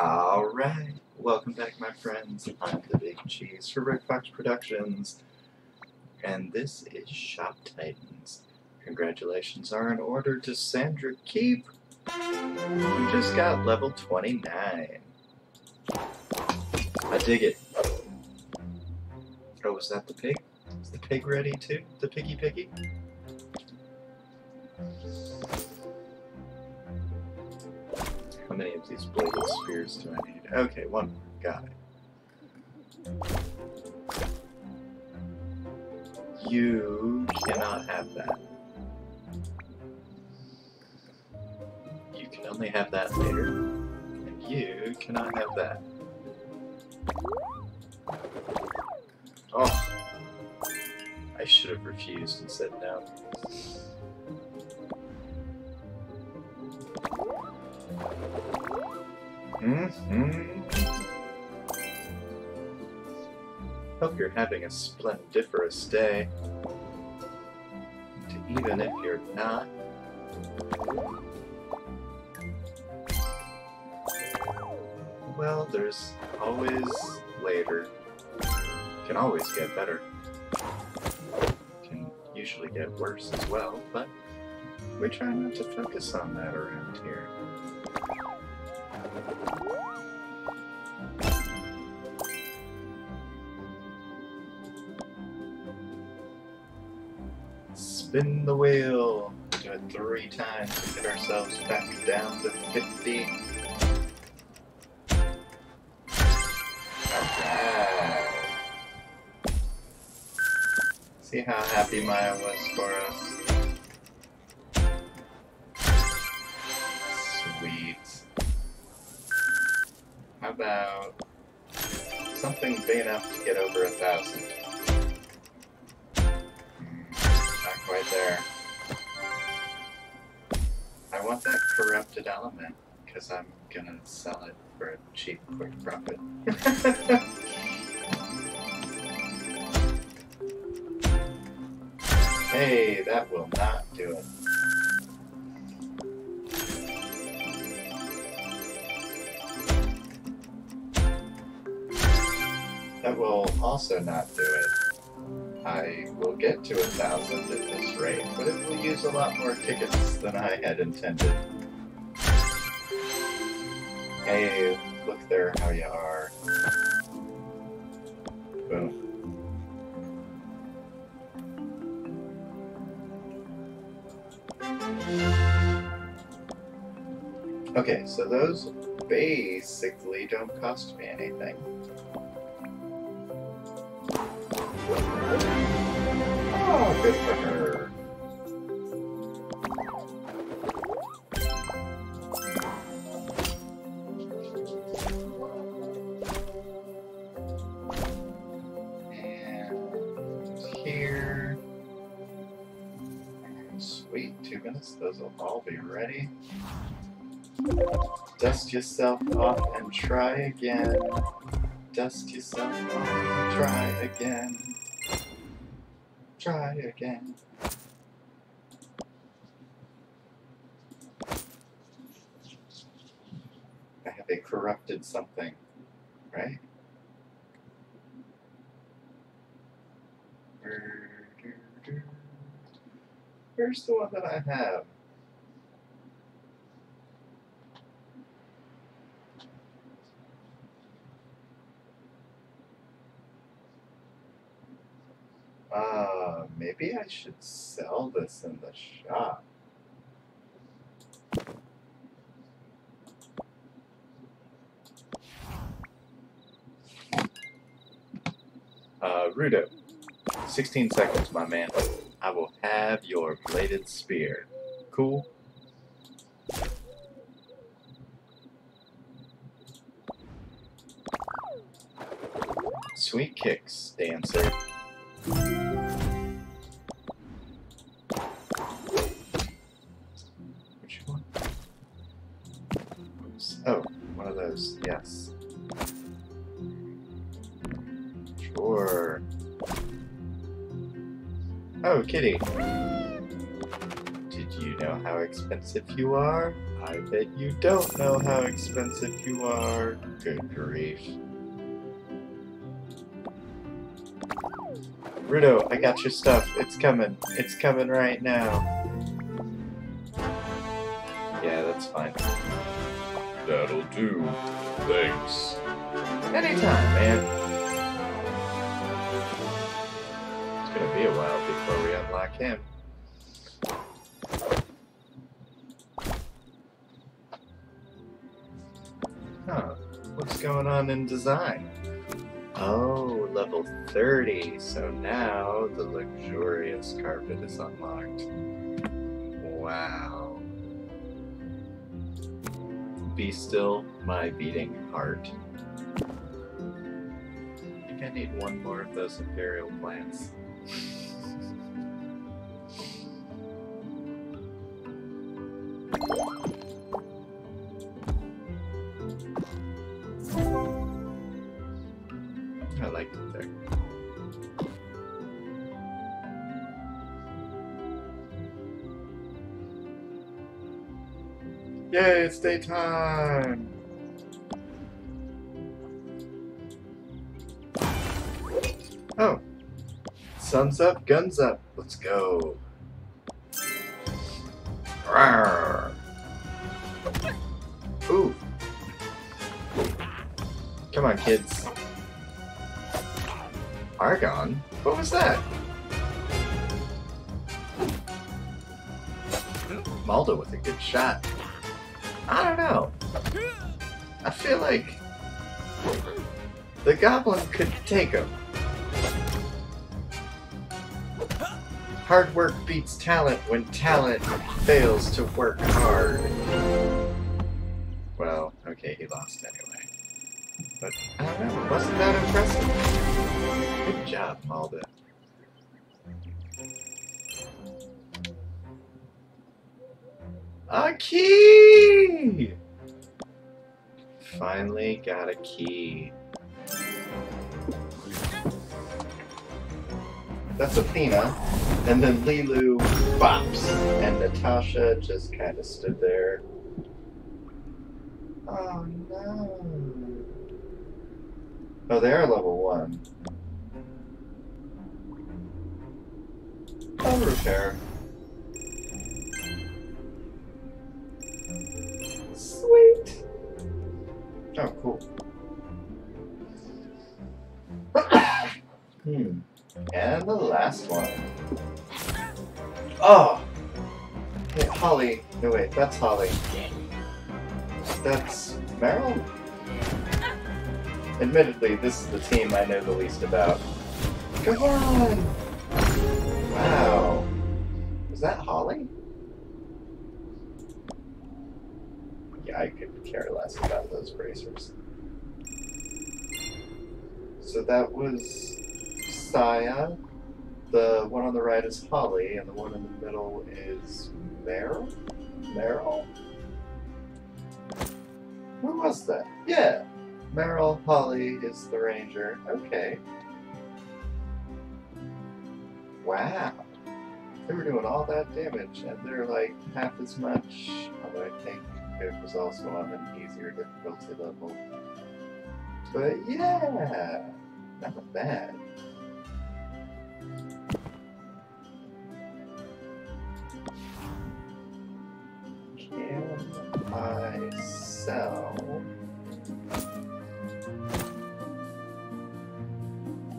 Alright, welcome back my friends. I'm the Big Cheese for Brick Fox Productions, and this is Shop Titans. Congratulations are in order to Sandra Keep, who just got level 29. I dig it. Oh, was that the pig? Is the pig ready too? The piggy piggy? Many of these bladed spears do I need? Okay, one. Got it. You cannot have that. You can only have that later. And you cannot have that. Oh! I should have refused and said no. You're having a splendiferous day. And even if you're not, well, there's always later. Can always get better. Can usually get worse as well, but we try not to focus on that around here. Spin the wheel. Do it three times to get ourselves back down to 50. Alright. See how happy Maya was for us? Sweet. How about something big enough to get over a thousand? Quite there. I want that corrupted element, because I'm gonna sell it for a cheap, quick profit. hey, that will not do it. That will also not do it. I will get to a thousand at this rate, but it will use a lot more tickets than I had intended. Hey, look there how you are. Boom. Okay, so those basically don't cost me anything. And here. Sweet, two minutes. Those will all be ready. Dust yourself off and try again. Dust yourself off and try again. Try again. I have a corrupted something, right? Where's the one that I have? Uh, maybe I should sell this in the shop. Uh, Rudo, 16 seconds, my man. I will have your bladed spear. Cool? Sweet kicks, dancer. Oh, one of those, yes. Sure. Oh, kitty. Did you know how expensive you are? I bet you don't know how expensive you are. Good grief. Rudo, I got your stuff. It's coming. It's coming right now. Yeah, that's fine. That'll do. Thanks. Anytime, man. It's gonna be a while before we unlock him. Huh. What's going on in design? Oh, level 30. So now the luxurious carpet is unlocked. Wow. Be still, my beating heart. I think I need one more of those imperial plants. Yay, it's daytime! Oh. Sun's up, guns up. Let's go. Rawr. Ooh. Come on, kids. Argon? What was that? Maldo with a good shot. I don't know. I feel like the goblin could take him. Hard work beats talent when talent fails to work hard. Well, okay, he lost anyway. But I don't know, wasn't that impressive? Good job, Malda. A key! Finally got a key. That's Athena. And then Lilu bops. And Natasha just kind of stood there. Oh no. Oh, they are level one. I'll repair. Sweet. Oh, cool. hmm. And the last one. Oh! Hey, Holly. No, wait, that's Holly. That's Meryl? Admittedly, this is the team I know the least about. Come on! Wow. Is that Holly? I could care less about those bracers. So that was Saya. The one on the right is Holly, and the one in the middle is Meryl? Meryl? Who was that? Yeah. Meryl Holly is the ranger. Okay. Wow. They were doing all that damage, and they're like half as much. Although I think it was also on an easier difficulty level. But yeah, not bad. Can I sell?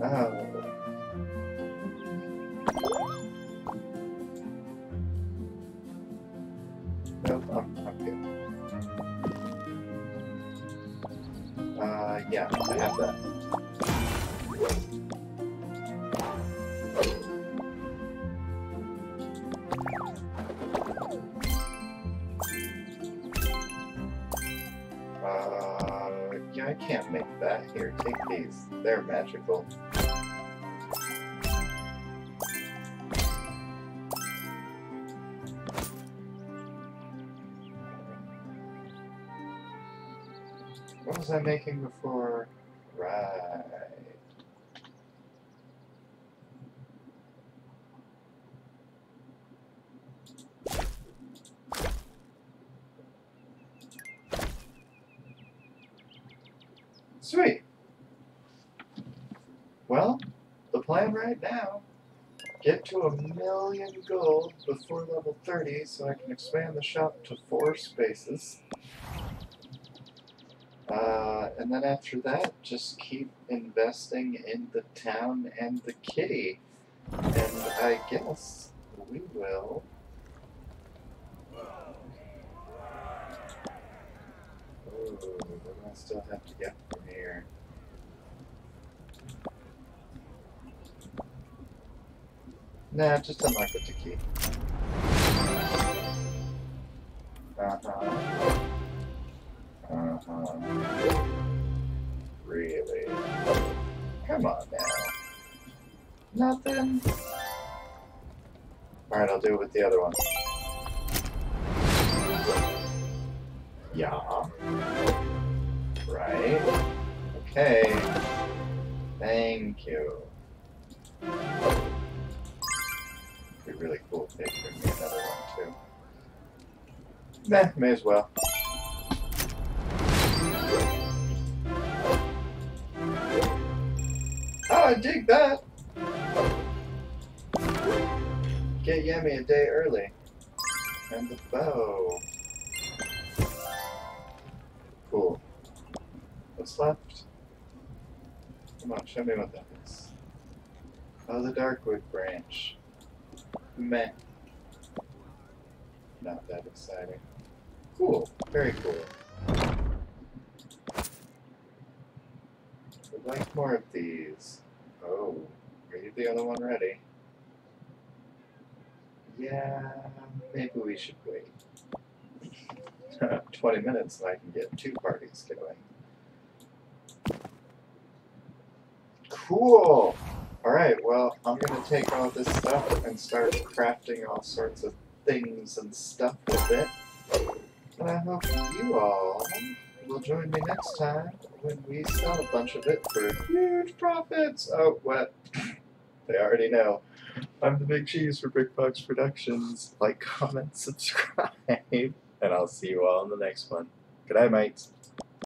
Oh. Uh, yeah, I can't make that. Here, take these. They're magical. What was I making before? Right. Sweet. Well, the right now get to a million gold before level 30 so I can expand the shop to four spaces. Uh, and then after that, just keep investing in the town and the kitty. And I guess we will. What do I still have to get from here? Nah, just unlock with the key. Uh-huh. Uh-huh. Really? Come on now. Nothing? Alright, I'll do it with the other one. Yeah. Right. Okay. Thank you. Be really cool if they bring me another one too. Nah, may as well. Oh, I dig that! Get Yami a day early. And the bow. Cool. What's left? Come on, show me what that is. Oh, the Darkwood branch. Meh. Not that exciting. Cool. Very cool. Would like more of these. Oh, are you the other one ready? Yeah, maybe we should wait. 20 minutes and I can get two parties going. Cool! Alright, well, I'm gonna take all this stuff and start crafting all sorts of things and stuff with it. And I hope you all will join me next time when we sell a bunch of it for huge profits. Oh, what? they already know. I'm the Big Cheese for Big Productions. Like, comment, subscribe, and I'll see you all in the next one. Good night, mates.